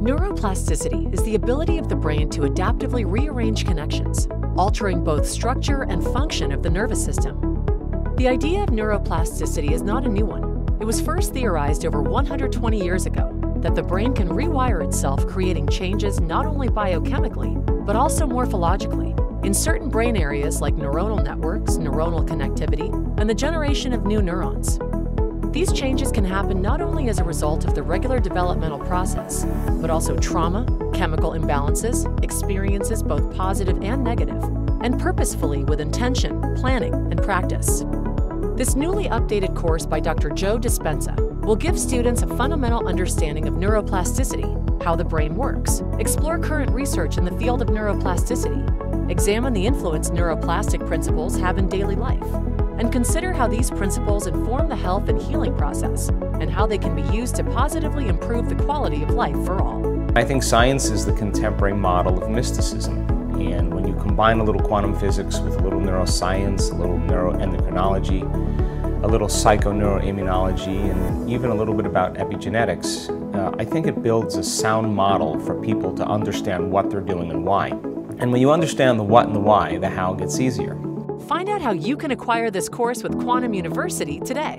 Neuroplasticity is the ability of the brain to adaptively rearrange connections, altering both structure and function of the nervous system. The idea of neuroplasticity is not a new one. It was first theorized over 120 years ago that the brain can rewire itself, creating changes not only biochemically, but also morphologically in certain brain areas like neuronal networks, neuronal connectivity, and the generation of new neurons. These changes can happen not only as a result of the regular developmental process, but also trauma, chemical imbalances, experiences both positive and negative, and purposefully with intention, planning, and practice. This newly updated course by Dr. Joe Dispenza will give students a fundamental understanding of neuroplasticity, how the brain works, explore current research in the field of neuroplasticity, examine the influence neuroplastic principles have in daily life, and consider how these principles inform the health and healing process and how they can be used to positively improve the quality of life for all. I think science is the contemporary model of mysticism. And when you combine a little quantum physics with a little neuroscience, a little neuroendocrinology, a little psychoneuroimmunology, and even a little bit about epigenetics, uh, I think it builds a sound model for people to understand what they're doing and why. And when you understand the what and the why, the how gets easier. Find out how you can acquire this course with Quantum University today.